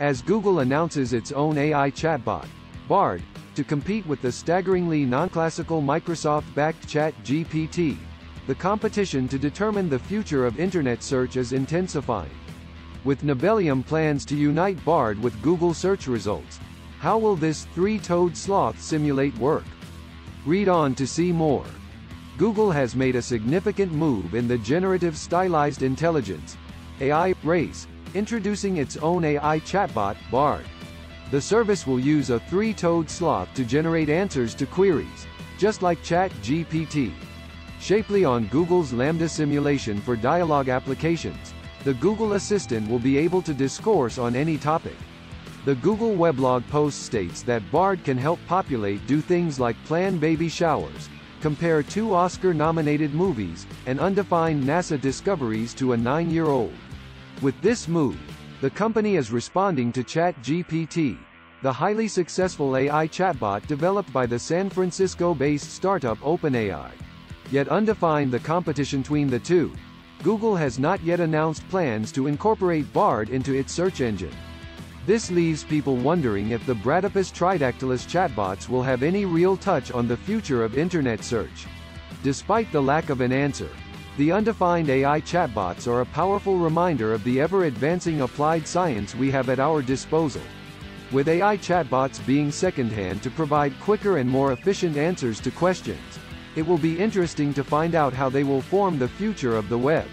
As Google announces its own AI chatbot, Bard, to compete with the staggeringly non-classical Microsoft-backed ChatGPT, the competition to determine the future of internet search is intensifying. With Nobelium plans to unite Bard with Google search results, how will this three-toed sloth simulate work? Read on to see more. Google has made a significant move in the generative stylized intelligence AI race, introducing its own AI chatbot, Bard. The service will use a three-toed sloth to generate answers to queries, just like ChatGPT. Shapely on Google's LaMDA simulation for dialogue applications, the Google Assistant will be able to discourse on any topic. The Google weblog post states that Bard can help populate do things like plan baby showers, compare two Oscar-nominated movies, and undefined NASA discoveries to a nine-year-old. With this move, the company is responding to ChatGPT, the highly successful AI chatbot developed by the San Francisco-based startup OpenAI. Yet undefined the competition between the two, Google has not yet announced plans to incorporate Bard into its search engine. This leaves people wondering if the Bradypus tridactylus chatbots will have any real touch on the future of internet search. Despite the lack of an answer, the undefined AI chatbots are a powerful reminder of the ever-advancing applied science we have at our disposal. With AI chatbots being secondhand to provide quicker and more efficient answers to questions, it will be interesting to find out how they will form the future of the web.